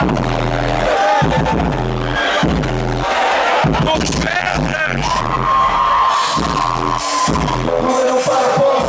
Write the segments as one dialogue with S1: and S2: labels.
S1: Mãos não Número para!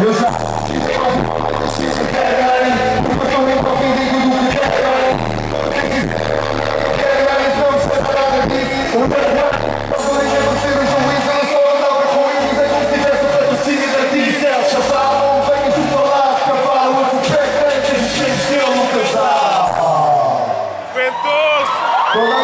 S1: Eu já Toda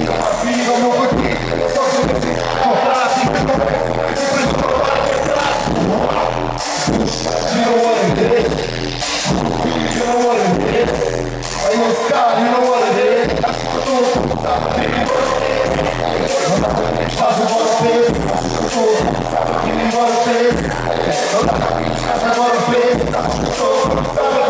S1: Give me one thing, I'm not going to be